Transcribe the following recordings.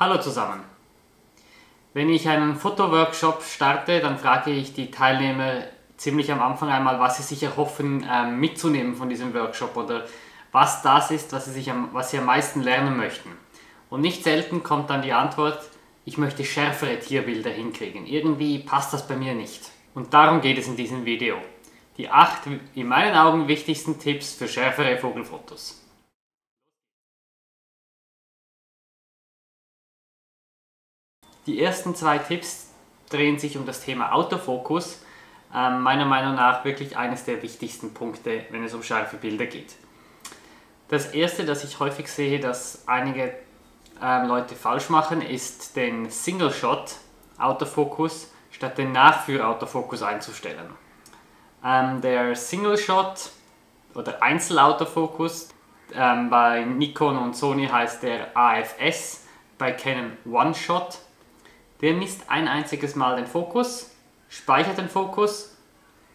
Hallo zusammen. Wenn ich einen Fotoworkshop starte, dann frage ich die Teilnehmer ziemlich am Anfang einmal, was sie sich erhoffen ähm, mitzunehmen von diesem Workshop oder was das ist, was sie, sich am, was sie am meisten lernen möchten. Und nicht selten kommt dann die Antwort, ich möchte schärfere Tierbilder hinkriegen. Irgendwie passt das bei mir nicht. Und darum geht es in diesem Video. Die acht in meinen Augen wichtigsten Tipps für schärfere Vogelfotos. Die ersten zwei Tipps drehen sich um das Thema Autofokus. Ähm, meiner Meinung nach wirklich eines der wichtigsten Punkte, wenn es um scharfe Bilder geht. Das erste, das ich häufig sehe, dass einige ähm, Leute falsch machen, ist den Single Shot Autofokus statt den Nachführautofokus einzustellen. Ähm, der Single Shot oder Einzelautofokus ähm, bei Nikon und Sony heißt der AFS, bei Canon One Shot der misst ein einziges Mal den Fokus, speichert den Fokus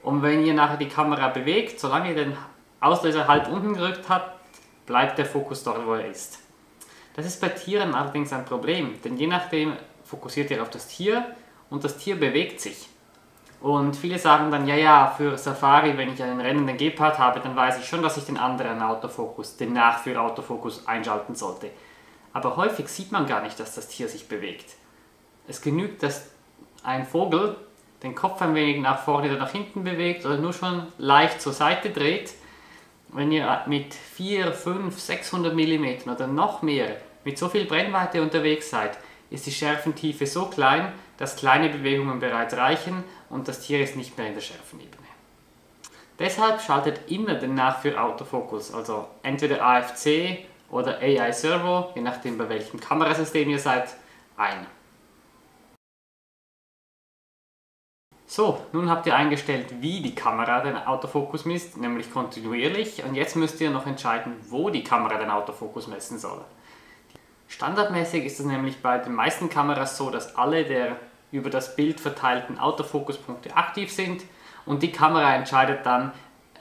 und wenn ihr nachher die Kamera bewegt, solange ihr den Auslöser halb unten gerückt habt, bleibt der Fokus dort, wo er ist. Das ist bei Tieren allerdings ein Problem, denn je nachdem fokussiert ihr auf das Tier und das Tier bewegt sich. Und viele sagen dann, ja, ja, für Safari, wenn ich einen rennenden Gepard habe, dann weiß ich schon, dass ich den anderen Autofokus, den Nachführautofokus einschalten sollte. Aber häufig sieht man gar nicht, dass das Tier sich bewegt. Es genügt, dass ein Vogel den Kopf ein wenig nach vorne oder nach hinten bewegt oder nur schon leicht zur Seite dreht. Wenn ihr mit 4, 5, 600 mm oder noch mehr mit so viel Brennweite unterwegs seid, ist die Schärfentiefe so klein, dass kleine Bewegungen bereits reichen und das Tier ist nicht mehr in der Schärfenebene. Deshalb schaltet immer den Nachführ-Autofokus, also entweder AFC oder AI Servo, je nachdem bei welchem Kamerasystem ihr seid, ein. So, nun habt ihr eingestellt, wie die Kamera den Autofokus misst, nämlich kontinuierlich. Und jetzt müsst ihr noch entscheiden, wo die Kamera den Autofokus messen soll. Standardmäßig ist es nämlich bei den meisten Kameras so, dass alle der über das Bild verteilten Autofokuspunkte aktiv sind und die Kamera entscheidet dann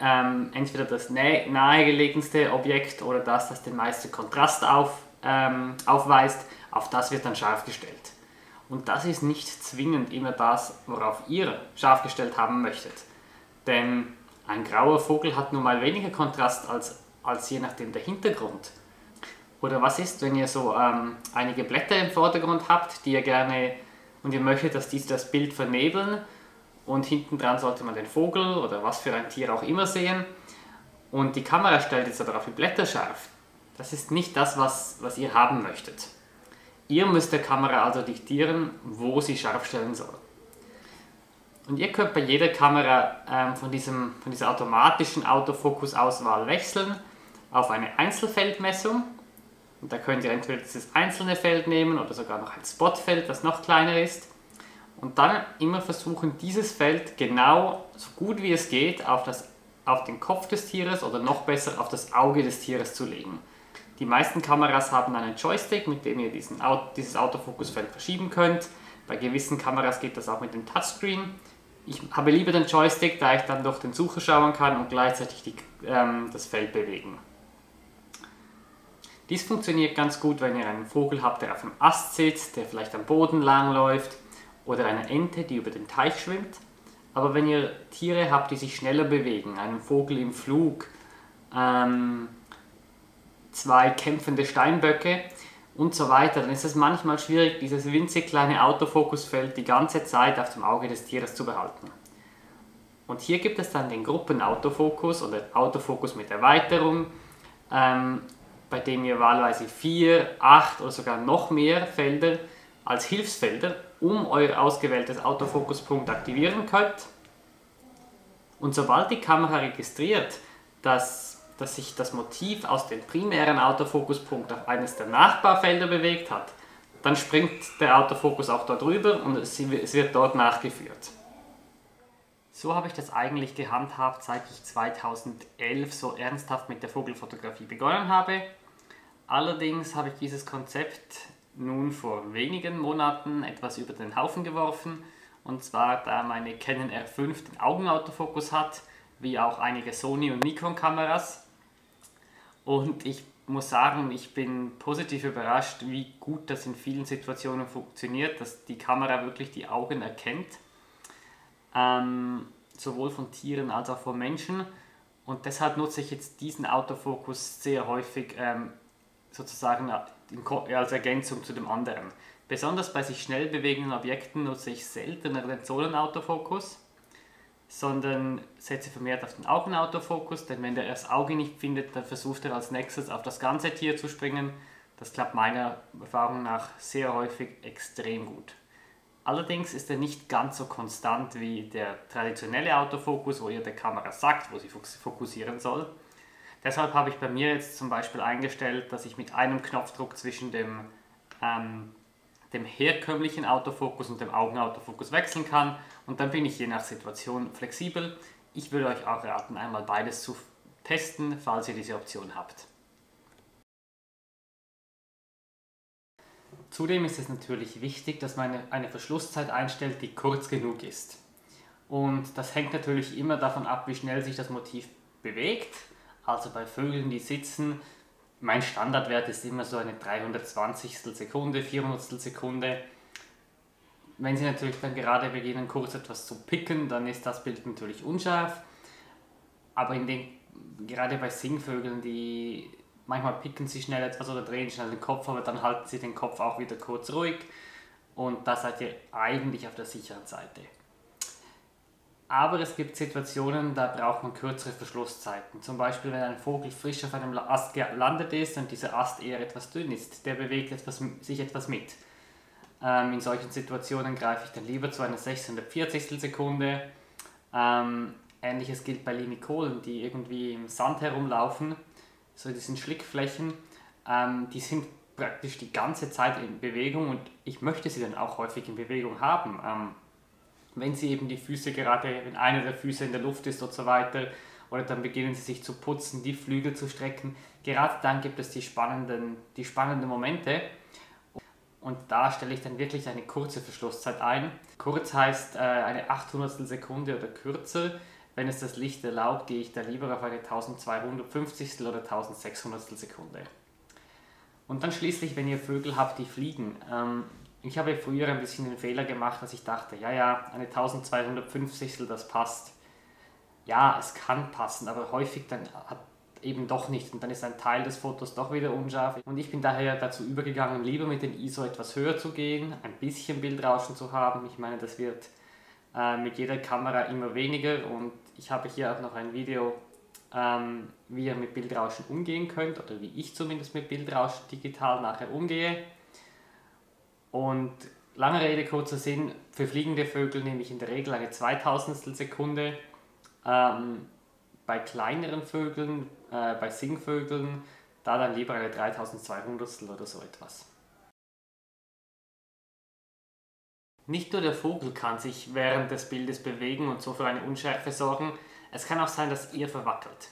ähm, entweder das nahegelegenste Objekt oder das, das den meisten Kontrast auf, ähm, aufweist, auf das wird dann scharf gestellt. Und das ist nicht zwingend immer das, worauf ihr scharf gestellt haben möchtet. Denn ein grauer Vogel hat nun mal weniger Kontrast als, als je nachdem der Hintergrund. Oder was ist, wenn ihr so ähm, einige Blätter im Vordergrund habt, die ihr gerne und ihr möchtet, dass diese das Bild vernebeln und hinten dran sollte man den Vogel oder was für ein Tier auch immer sehen und die Kamera stellt jetzt aber auf die Blätter scharf. Das ist nicht das, was, was ihr haben möchtet. Ihr müsst der Kamera also diktieren, wo sie scharf stellen soll. Und ihr könnt bei jeder Kamera ähm, von, diesem, von dieser automatischen Autofokus-Auswahl wechseln auf eine Einzelfeldmessung. Und da könnt ihr entweder dieses einzelne Feld nehmen oder sogar noch ein Spotfeld, das noch kleiner ist. Und dann immer versuchen, dieses Feld genau so gut wie es geht auf, das, auf den Kopf des Tieres oder noch besser auf das Auge des Tieres zu legen. Die meisten Kameras haben einen Joystick, mit dem ihr diesen, dieses Autofokusfeld verschieben könnt. Bei gewissen Kameras geht das auch mit dem Touchscreen. Ich habe lieber den Joystick, da ich dann durch den Sucher schauen kann und gleichzeitig die, ähm, das Feld bewegen. Dies funktioniert ganz gut, wenn ihr einen Vogel habt, der auf dem Ast sitzt, der vielleicht am Boden lang läuft oder eine Ente, die über den Teich schwimmt. Aber wenn ihr Tiere habt, die sich schneller bewegen, einen Vogel im Flug, ähm, zwei kämpfende Steinböcke und so weiter, dann ist es manchmal schwierig, dieses winzig kleine Autofokusfeld die ganze Zeit auf dem Auge des Tieres zu behalten. Und hier gibt es dann den Gruppenautofokus oder Autofokus mit Erweiterung, ähm, bei dem ihr wahlweise vier, acht oder sogar noch mehr Felder als Hilfsfelder um euer ausgewähltes Autofokuspunkt aktivieren könnt. Und sobald die Kamera registriert, dass dass sich das Motiv aus dem primären Autofokuspunkt auf eines der Nachbarfelder bewegt hat, dann springt der Autofokus auch dort rüber und es wird dort nachgeführt. So habe ich das eigentlich gehandhabt, seit ich 2011 so ernsthaft mit der Vogelfotografie begonnen habe. Allerdings habe ich dieses Konzept nun vor wenigen Monaten etwas über den Haufen geworfen. Und zwar da meine Canon R5 den Augenautofokus hat, wie auch einige Sony und Nikon Kameras. Und ich muss sagen, ich bin positiv überrascht, wie gut das in vielen Situationen funktioniert, dass die Kamera wirklich die Augen erkennt, ähm, sowohl von Tieren als auch von Menschen. Und deshalb nutze ich jetzt diesen Autofokus sehr häufig ähm, sozusagen als Ergänzung zu dem anderen. Besonders bei sich schnell bewegenden Objekten nutze ich seltener den Zonenautofokus sondern setze vermehrt auf den Augenautofokus, denn wenn der das Auge nicht findet, dann versucht er als nächstes auf das ganze Tier zu springen. Das klappt meiner Erfahrung nach sehr häufig extrem gut. Allerdings ist er nicht ganz so konstant wie der traditionelle Autofokus, wo ihr der Kamera sagt, wo sie fokussieren soll. Deshalb habe ich bei mir jetzt zum Beispiel eingestellt, dass ich mit einem Knopfdruck zwischen dem ähm, dem herkömmlichen Autofokus und dem Augenautofokus wechseln kann und dann bin ich je nach Situation flexibel. Ich würde euch auch raten, einmal beides zu testen, falls ihr diese Option habt. Zudem ist es natürlich wichtig, dass man eine Verschlusszeit einstellt, die kurz genug ist. Und das hängt natürlich immer davon ab, wie schnell sich das Motiv bewegt. Also bei Vögeln, die sitzen, mein Standardwert ist immer so eine 320. Sekunde, 400 Sekunde. Wenn Sie natürlich dann gerade beginnen, kurz etwas zu picken, dann ist das Bild natürlich unscharf. Aber in den, gerade bei Singvögeln, die manchmal picken sie schnell etwas oder drehen schnell den Kopf, aber dann halten sie den Kopf auch wieder kurz ruhig. Und da seid ihr eigentlich auf der sicheren Seite. Aber es gibt Situationen, da braucht man kürzere Verschlusszeiten. Zum Beispiel, wenn ein Vogel frisch auf einem Ast gelandet ist und dieser Ast eher etwas dünn ist, der bewegt etwas, sich etwas mit. Ähm, in solchen Situationen greife ich dann lieber zu einer 640. Sekunde. Ähm, Ähnliches gilt bei Limikolen, die irgendwie im Sand herumlaufen, so diesen Schlickflächen. Ähm, die sind praktisch die ganze Zeit in Bewegung und ich möchte sie dann auch häufig in Bewegung haben. Wenn sie eben die Füße gerade, wenn einer der Füße in der Luft ist und so weiter, oder dann beginnen sie sich zu putzen, die Flügel zu strecken. Gerade dann gibt es die spannenden, die spannenden Momente. Und da stelle ich dann wirklich eine kurze Verschlusszeit ein. Kurz heißt äh, eine 800 Sekunde oder kürzer. Wenn es das Licht erlaubt, gehe ich da lieber auf eine 1250 oder 1600 Sekunde. Und dann schließlich, wenn ihr Vögel habt, die fliegen. Ähm, ich habe früher ein bisschen den Fehler gemacht, dass ich dachte, ja, ja, eine 1250, das passt. Ja, es kann passen, aber häufig dann eben doch nicht und dann ist ein Teil des Fotos doch wieder unscharf. Und ich bin daher dazu übergegangen, lieber mit dem ISO etwas höher zu gehen, ein bisschen Bildrauschen zu haben. Ich meine, das wird äh, mit jeder Kamera immer weniger und ich habe hier auch noch ein Video, ähm, wie ihr mit Bildrauschen umgehen könnt oder wie ich zumindest mit Bildrauschen digital nachher umgehe. Und lange Rede, kurzer Sinn, für fliegende Vögel nehme ich in der Regel eine 2000 Sekunde. Ähm, bei kleineren Vögeln, äh, bei Singvögeln, da dann lieber eine 3200 oder so etwas. Nicht nur der Vogel kann sich während des Bildes bewegen und so für eine Unschärfe sorgen, es kann auch sein, dass ihr verwackelt.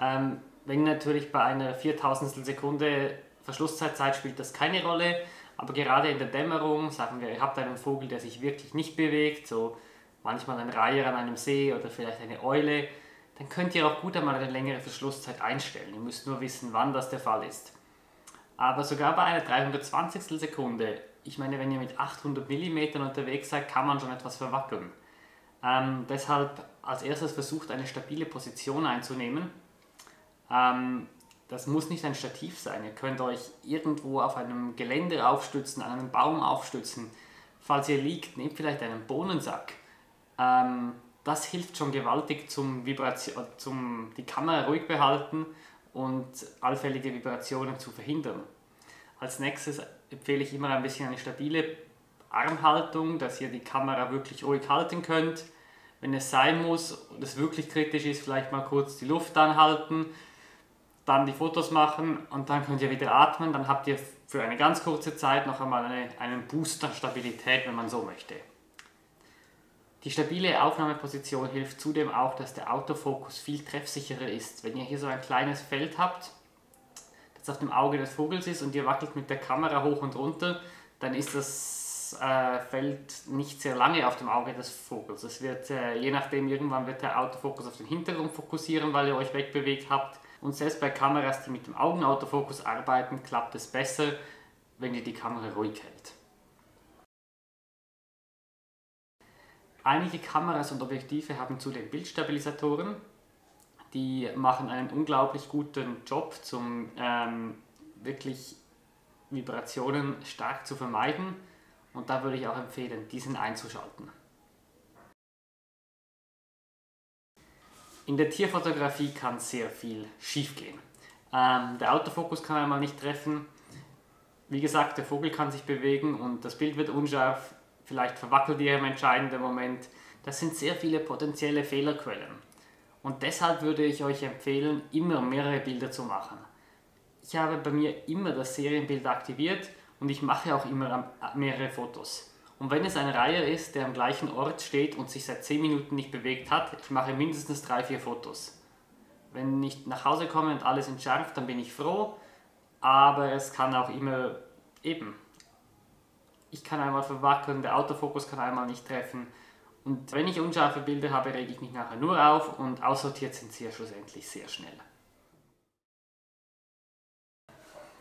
Ähm, wenn natürlich bei einer 4000 Sekunde Verschlusszeit spielt das keine Rolle, aber gerade in der Dämmerung, sagen wir, ihr habt einen Vogel, der sich wirklich nicht bewegt, so manchmal ein Reiher an einem See oder vielleicht eine Eule, dann könnt ihr auch gut einmal eine längere Verschlusszeit einstellen. Ihr müsst nur wissen, wann das der Fall ist. Aber sogar bei einer 320. Sekunde, ich meine, wenn ihr mit 800 mm unterwegs seid, kann man schon etwas verwackeln. Ähm, deshalb als erstes versucht, eine stabile Position einzunehmen. Ähm, das muss nicht ein Stativ sein. Ihr könnt euch irgendwo auf einem Gelände aufstützen, an einem Baum aufstützen. Falls ihr liegt, nehmt vielleicht einen Bohnensack. Ähm, das hilft schon gewaltig zum, Vibration, zum die Kamera ruhig behalten und allfällige Vibrationen zu verhindern. Als nächstes empfehle ich immer ein bisschen eine stabile Armhaltung, dass ihr die Kamera wirklich ruhig halten könnt. Wenn es sein muss und es wirklich kritisch ist, vielleicht mal kurz die Luft anhalten dann die Fotos machen und dann könnt ihr wieder atmen. Dann habt ihr für eine ganz kurze Zeit noch einmal eine, einen Boost an Stabilität, wenn man so möchte. Die stabile Aufnahmeposition hilft zudem auch, dass der Autofokus viel treffsicherer ist. Wenn ihr hier so ein kleines Feld habt, das auf dem Auge des Vogels ist und ihr wackelt mit der Kamera hoch und runter, dann ist das äh, Feld nicht sehr lange auf dem Auge des Vogels. Es wird, äh, je nachdem, irgendwann wird der Autofokus auf den Hintergrund fokussieren, weil ihr euch wegbewegt habt Und selbst bei Kameras, die mit dem Augenautofokus arbeiten, klappt es besser, wenn ihr die Kamera ruhig hält. Einige Kameras und Objektive haben zudem Bildstabilisatoren. Die machen einen unglaublich guten Job, zum ähm, wirklich Vibrationen stark zu vermeiden. Und da würde ich auch empfehlen, diesen einzuschalten. In der Tierfotografie kann sehr viel schiefgehen. Ähm, der Autofokus kann einmal nicht treffen. Wie gesagt, der Vogel kann sich bewegen und das Bild wird unscharf. Vielleicht verwackelt ihr im entscheidenden Moment. Das sind sehr viele potenzielle Fehlerquellen. Und deshalb würde ich euch empfehlen, immer mehrere Bilder zu machen. Ich habe bei mir immer das Serienbild aktiviert und ich mache auch immer mehrere Fotos. Und wenn es ein Reiher ist, der am gleichen Ort steht und sich seit 10 Minuten nicht bewegt hat, ich mache mindestens 3-4 Fotos. Wenn ich nach Hause komme und alles entschärft, dann bin ich froh, aber es kann auch immer eben. Ich kann einmal verwackeln, der Autofokus kann einmal nicht treffen. Und wenn ich unscharfe Bilder habe, rege ich mich nachher nur auf und aussortiert sind sie ja schlussendlich sehr schnell.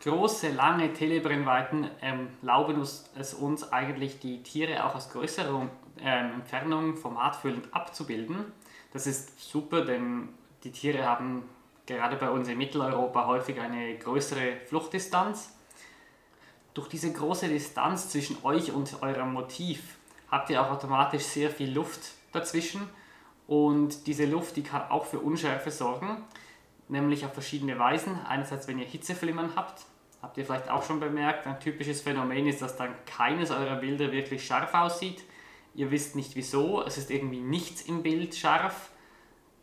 Große, lange Telebrennweiten erlauben es uns eigentlich, die Tiere auch aus größerer ähm, Entfernung formatfüllend abzubilden. Das ist super, denn die Tiere haben gerade bei uns in Mitteleuropa häufig eine größere Fluchtdistanz. Durch diese große Distanz zwischen euch und eurem Motiv habt ihr auch automatisch sehr viel Luft dazwischen und diese Luft, die kann auch für Unschärfe sorgen, nämlich auf verschiedene Weisen. Einerseits, wenn ihr Hitzeflimmern habt, Habt ihr vielleicht auch schon bemerkt, ein typisches Phänomen ist, dass dann keines eurer Bilder wirklich scharf aussieht. Ihr wisst nicht wieso, es ist irgendwie nichts im Bild scharf.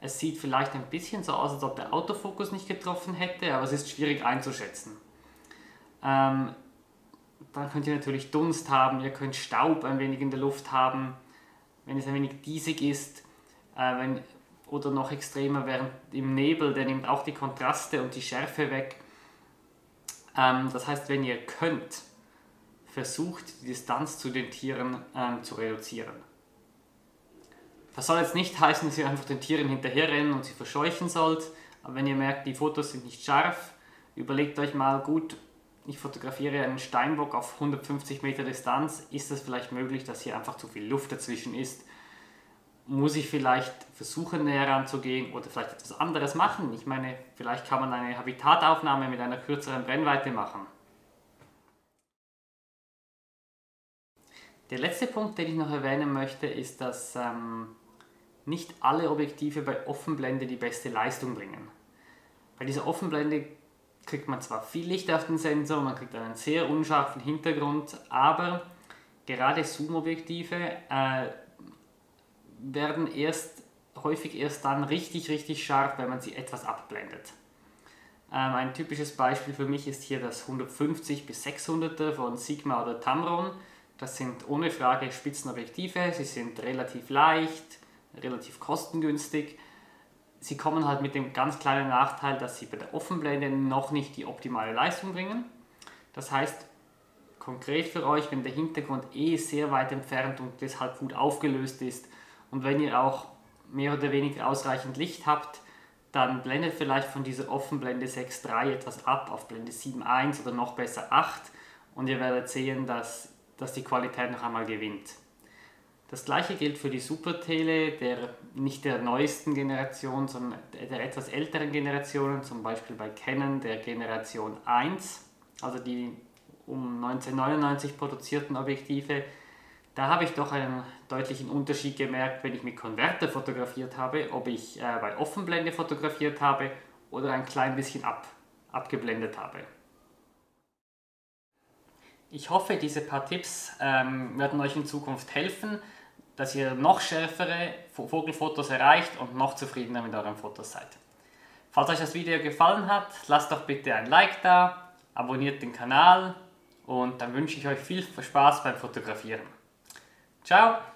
Es sieht vielleicht ein bisschen so aus, als ob der Autofokus nicht getroffen hätte, aber es ist schwierig einzuschätzen. Ähm, dann könnt ihr natürlich Dunst haben, ihr könnt Staub ein wenig in der Luft haben, wenn es ein wenig diesig ist. Äh, wenn, oder noch extremer während im Nebel, der nimmt auch die Kontraste und die Schärfe weg. Ähm, das heißt, wenn ihr könnt, versucht die Distanz zu den Tieren ähm, zu reduzieren. Das soll jetzt nicht heißen, dass ihr einfach den Tieren hinterherrennen und sie verscheuchen sollt, aber wenn ihr merkt, die Fotos sind nicht scharf, überlegt euch mal gut, ich fotografiere einen Steinbock auf 150 Meter Distanz, ist es vielleicht möglich, dass hier einfach zu viel Luft dazwischen ist muss ich vielleicht versuchen, näher ranzugehen oder vielleicht etwas anderes machen? Ich meine, vielleicht kann man eine Habitataufnahme mit einer kürzeren Brennweite machen. Der letzte Punkt, den ich noch erwähnen möchte, ist, dass ähm, nicht alle Objektive bei Offenblende die beste Leistung bringen. Bei dieser Offenblende kriegt man zwar viel Licht auf den Sensor, man kriegt einen sehr unscharfen Hintergrund, aber gerade Zoom-Objektive äh, werden erst häufig erst dann richtig, richtig scharf, wenn man sie etwas abblendet. Ähm, ein typisches Beispiel für mich ist hier das 150 bis 600er von Sigma oder Tamron. Das sind ohne Frage Spitzenobjektive, sie sind relativ leicht, relativ kostengünstig. Sie kommen halt mit dem ganz kleinen Nachteil, dass sie bei der Offenblende noch nicht die optimale Leistung bringen. Das heißt, konkret für euch, wenn der Hintergrund eh sehr weit entfernt und deshalb gut aufgelöst ist, und wenn ihr auch mehr oder weniger ausreichend Licht habt, dann blendet vielleicht von dieser Offenblende 6.3 etwas ab auf Blende 7.1 oder noch besser 8 und ihr werdet sehen, dass, dass die Qualität noch einmal gewinnt. Das gleiche gilt für die Supertele, der nicht der neuesten Generation, sondern der etwas älteren Generationen, zum Beispiel bei Canon der Generation 1, also die um 1999 produzierten Objektive, da habe ich doch einen deutlichen Unterschied gemerkt, wenn ich mit Konverter fotografiert habe, ob ich äh, bei Offenblende fotografiert habe oder ein klein bisschen ab, abgeblendet habe. Ich hoffe, diese paar Tipps ähm, werden euch in Zukunft helfen, dass ihr noch schärfere Vogelfotos erreicht und noch zufriedener mit euren Fotos seid. Falls euch das Video gefallen hat, lasst doch bitte ein Like da, abonniert den Kanal und dann wünsche ich euch viel Spaß beim Fotografieren. Ciao!